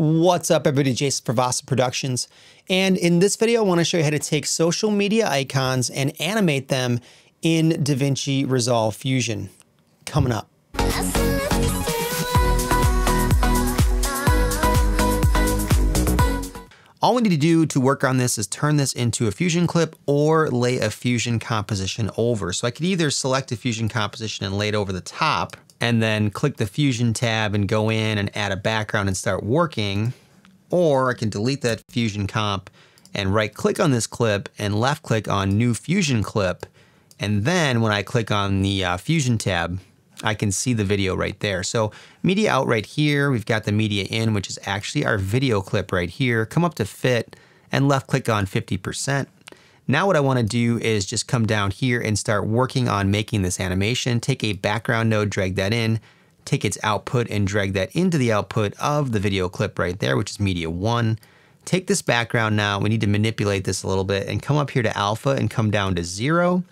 What's up everybody, Jason for VASA Productions. And in this video, I wanna show you how to take social media icons and animate them in DaVinci Resolve Fusion. Coming up. All we need to do to work on this is turn this into a Fusion clip or lay a Fusion composition over. So I could either select a Fusion composition and lay it over the top, and then click the Fusion tab and go in and add a background and start working. Or I can delete that Fusion comp and right click on this clip and left click on new Fusion clip. And then when I click on the uh, Fusion tab, I can see the video right there. So media out right here, we've got the media in, which is actually our video clip right here. Come up to fit and left click on 50%. Now what I wanna do is just come down here and start working on making this animation. Take a background node, drag that in, take its output and drag that into the output of the video clip right there, which is media one. Take this background now, we need to manipulate this a little bit and come up here to alpha and come down to zero.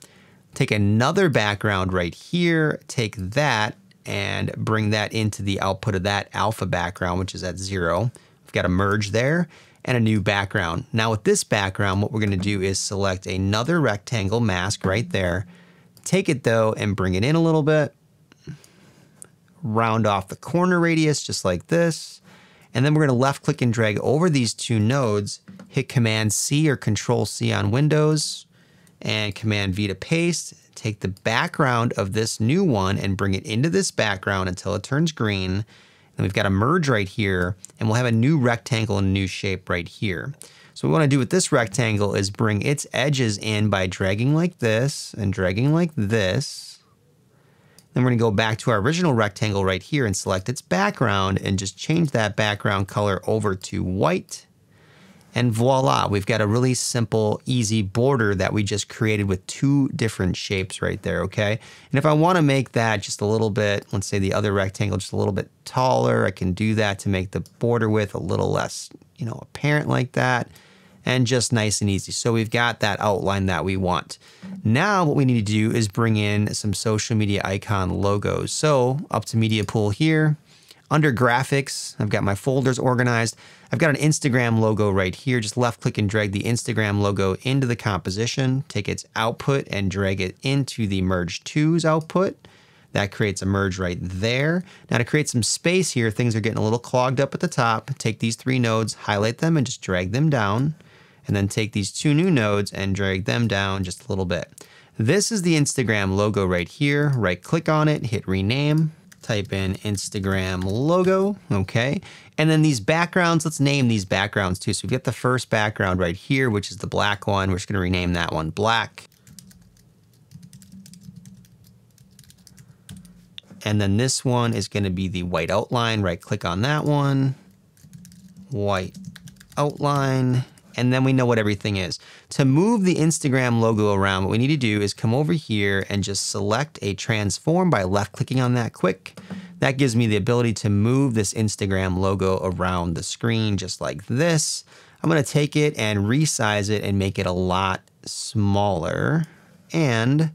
Take another background right here, take that and bring that into the output of that alpha background, which is at zero. We've got a merge there and a new background. Now with this background, what we're gonna do is select another rectangle mask right there. Take it though and bring it in a little bit. Round off the corner radius just like this. And then we're gonna left click and drag over these two nodes, hit Command C or Control C on Windows, and Command V to paste. Take the background of this new one and bring it into this background until it turns green and we've got a merge right here, and we'll have a new rectangle and a new shape right here. So what we wanna do with this rectangle is bring its edges in by dragging like this and dragging like this. Then we're gonna go back to our original rectangle right here and select its background and just change that background color over to white. And voila, we've got a really simple, easy border that we just created with two different shapes right there, okay? And if I wanna make that just a little bit, let's say the other rectangle just a little bit taller, I can do that to make the border width a little less, you know, apparent like that, and just nice and easy. So we've got that outline that we want. Now what we need to do is bring in some social media icon logos. So up to media pool here, under graphics, I've got my folders organized. I've got an Instagram logo right here. Just left click and drag the Instagram logo into the composition, take its output and drag it into the merge twos output. That creates a merge right there. Now to create some space here, things are getting a little clogged up at the top. Take these three nodes, highlight them and just drag them down. And then take these two new nodes and drag them down just a little bit. This is the Instagram logo right here. Right click on it, hit rename, type in Instagram logo, okay? And then these backgrounds, let's name these backgrounds too. So we've got the first background right here, which is the black one. We're just gonna rename that one black. And then this one is gonna be the white outline. Right click on that one, white outline and then we know what everything is. To move the Instagram logo around, what we need to do is come over here and just select a transform by left clicking on that quick. That gives me the ability to move this Instagram logo around the screen just like this. I'm gonna take it and resize it and make it a lot smaller. And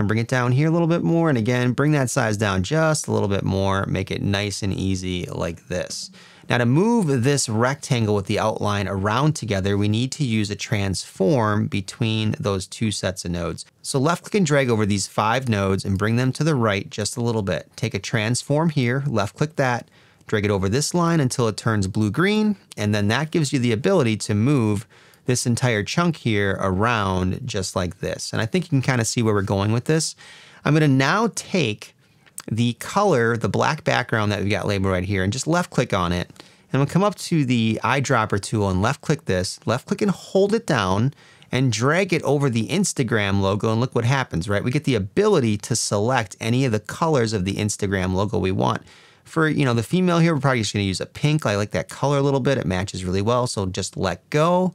I'm bring it down here a little bit more. And again, bring that size down just a little bit more, make it nice and easy like this. Now to move this rectangle with the outline around together, we need to use a transform between those two sets of nodes. So left click and drag over these five nodes and bring them to the right just a little bit. Take a transform here, left click that, drag it over this line until it turns blue-green, and then that gives you the ability to move this entire chunk here around just like this. And I think you can kind of see where we're going with this. I'm gonna now take the color, the black background that we've got labeled right here, and just left click on it. And we'll come up to the eyedropper tool and left click this, left click and hold it down and drag it over the Instagram logo and look what happens, right? We get the ability to select any of the colors of the Instagram logo we want. For, you know, the female here, we're probably just gonna use a pink. I like that color a little bit. It matches really well. So just let go.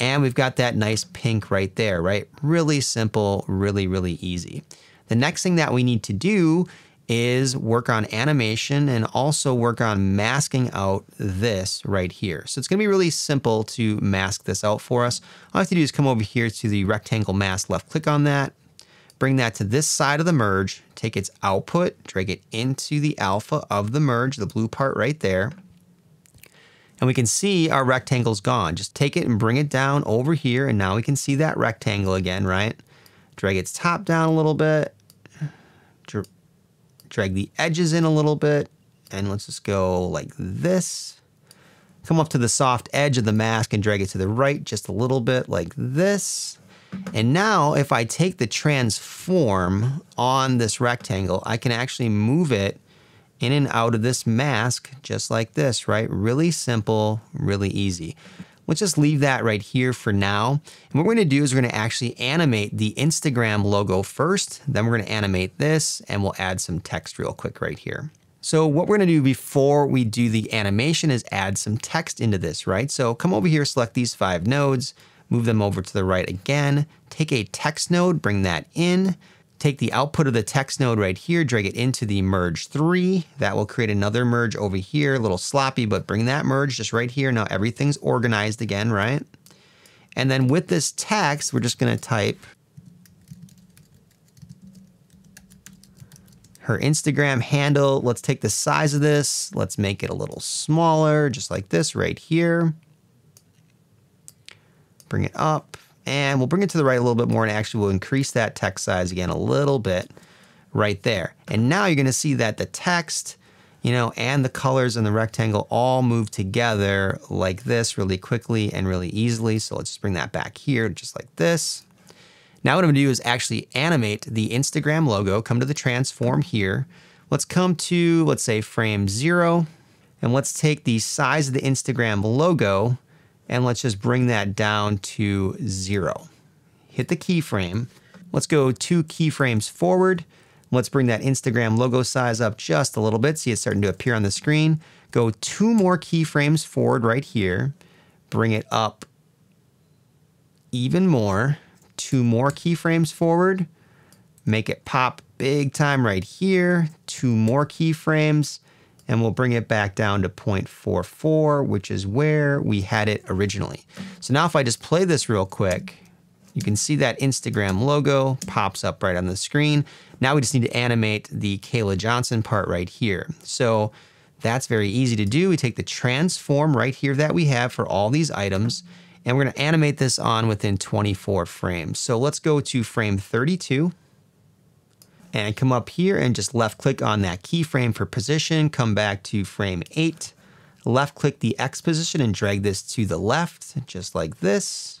And we've got that nice pink right there, right? Really simple, really, really easy. The next thing that we need to do is work on animation and also work on masking out this right here. So it's gonna be really simple to mask this out for us. All I have to do is come over here to the rectangle mask, left click on that, bring that to this side of the merge, take its output, drag it into the alpha of the merge, the blue part right there. And we can see our rectangle's gone. Just take it and bring it down over here. And now we can see that rectangle again, right? Drag its top down a little bit. Drag the edges in a little bit. And let's just go like this. Come up to the soft edge of the mask and drag it to the right just a little bit like this. And now if I take the transform on this rectangle, I can actually move it in and out of this mask just like this, right? Really simple, really easy. Let's just leave that right here for now. And what we're gonna do is we're gonna actually animate the Instagram logo first, then we're gonna animate this and we'll add some text real quick right here. So what we're gonna do before we do the animation is add some text into this, right? So come over here, select these five nodes, move them over to the right again, take a text node, bring that in, take the output of the text node right here, drag it into the merge three. That will create another merge over here, a little sloppy, but bring that merge just right here. Now everything's organized again, right? And then with this text, we're just gonna type her Instagram handle. Let's take the size of this. Let's make it a little smaller, just like this right here bring it up, and we'll bring it to the right a little bit more and actually we'll increase that text size again a little bit right there. And now you're gonna see that the text, you know, and the colors and the rectangle all move together like this really quickly and really easily. So let's just bring that back here just like this. Now what I'm gonna do is actually animate the Instagram logo, come to the transform here. Let's come to, let's say frame zero, and let's take the size of the Instagram logo and let's just bring that down to zero. Hit the keyframe. Let's go two keyframes forward. Let's bring that Instagram logo size up just a little bit. See it's starting to appear on the screen. Go two more keyframes forward right here. Bring it up even more. Two more keyframes forward. Make it pop big time right here. Two more keyframes and we'll bring it back down to 0.44, which is where we had it originally. So now if I just play this real quick, you can see that Instagram logo pops up right on the screen. Now we just need to animate the Kayla Johnson part right here. So that's very easy to do. We take the transform right here that we have for all these items, and we're gonna animate this on within 24 frames. So let's go to frame 32 and come up here and just left click on that keyframe for position, come back to frame eight, left click the X position and drag this to the left, just like this.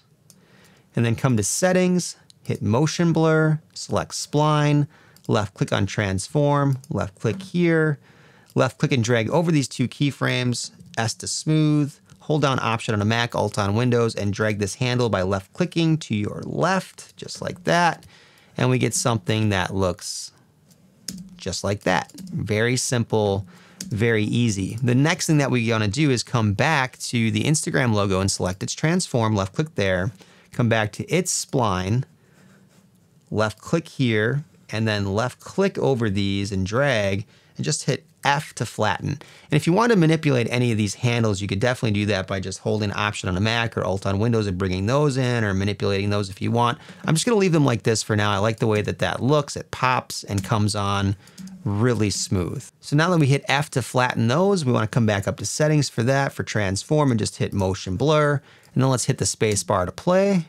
And then come to settings, hit motion blur, select spline, left click on transform, left click here, left click and drag over these two keyframes, S to smooth, hold down option on a Mac, alt on Windows, and drag this handle by left clicking to your left, just like that and we get something that looks just like that. Very simple, very easy. The next thing that we're gonna do is come back to the Instagram logo and select its transform, left click there, come back to its spline, left click here, and then left click over these and drag and just hit F to flatten. And if you want to manipulate any of these handles, you could definitely do that by just holding Option on a Mac or Alt on Windows and bringing those in or manipulating those if you want. I'm just going to leave them like this for now. I like the way that that looks. It pops and comes on really smooth. So now that we hit F to flatten those, we want to come back up to settings for that, for transform, and just hit motion blur. And then let's hit the space bar to play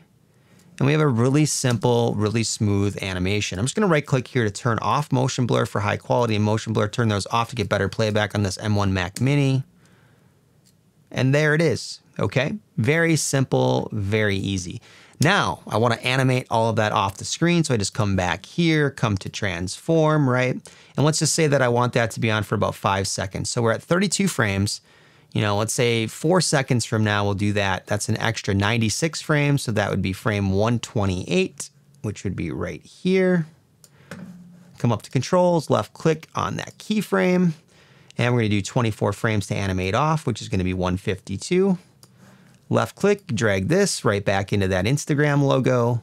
and we have a really simple, really smooth animation. I'm just gonna right click here to turn off motion blur for high quality and motion blur, turn those off to get better playback on this M1 Mac Mini. And there it is, okay? Very simple, very easy. Now, I wanna animate all of that off the screen, so I just come back here, come to transform, right? And let's just say that I want that to be on for about five seconds. So we're at 32 frames, you know, let's say four seconds from now, we'll do that. That's an extra 96 frames. So that would be frame 128, which would be right here. Come up to controls, left click on that keyframe. And we're gonna do 24 frames to animate off, which is gonna be 152. Left click, drag this right back into that Instagram logo.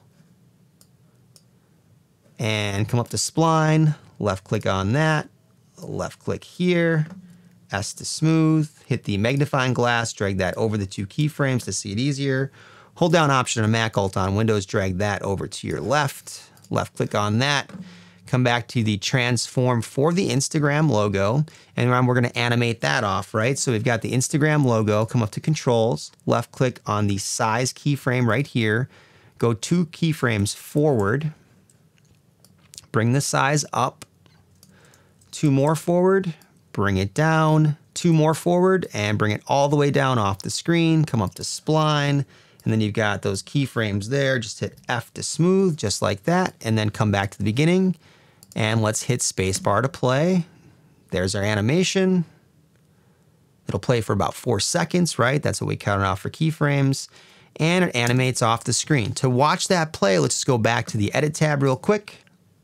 And come up to spline, left click on that, left click here S to smooth, hit the magnifying glass, drag that over the two keyframes to see it easier. Hold down Option on Mac, Alt on Windows, drag that over to your left. Left click on that. come back to the transform for the Instagram logo, and we're going to animate that off, right? So we've got the Instagram logo, come up to controls, left click on the size keyframe right here, go two keyframes forward, bring the size up, two more forward, bring it down, two more forward, and bring it all the way down off the screen, come up to spline, and then you've got those keyframes there. Just hit F to smooth, just like that, and then come back to the beginning and let's hit spacebar to play. There's our animation. It'll play for about four seconds, right? That's what we counted off for keyframes. And it animates off the screen. To watch that play, let's just go back to the edit tab real quick.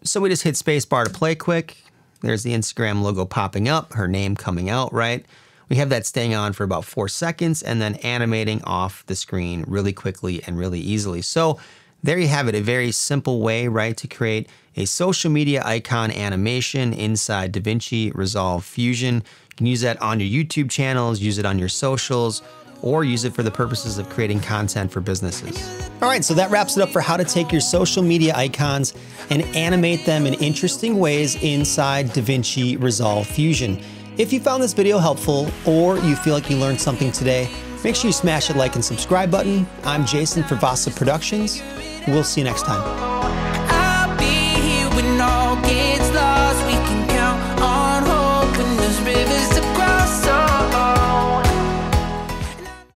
So we just hit spacebar to play quick. There's the Instagram logo popping up, her name coming out, right? We have that staying on for about four seconds and then animating off the screen really quickly and really easily. So there you have it, a very simple way, right, to create a social media icon animation inside DaVinci Resolve Fusion. You can use that on your YouTube channels, use it on your socials, or use it for the purposes of creating content for businesses. All right, so that wraps it up for how to take your social media icons and animate them in interesting ways inside DaVinci Resolve Fusion. If you found this video helpful or you feel like you learned something today, make sure you smash the like and subscribe button. I'm Jason for Vasa Productions. We'll see you next time.